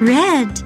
Red.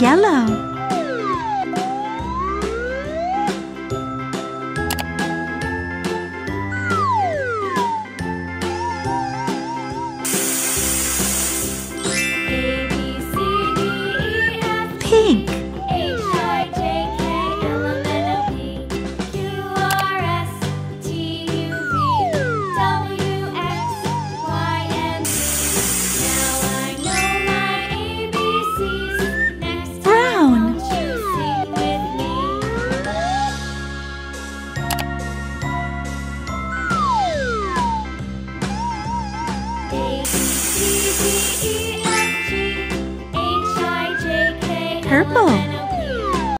yellow. Purple.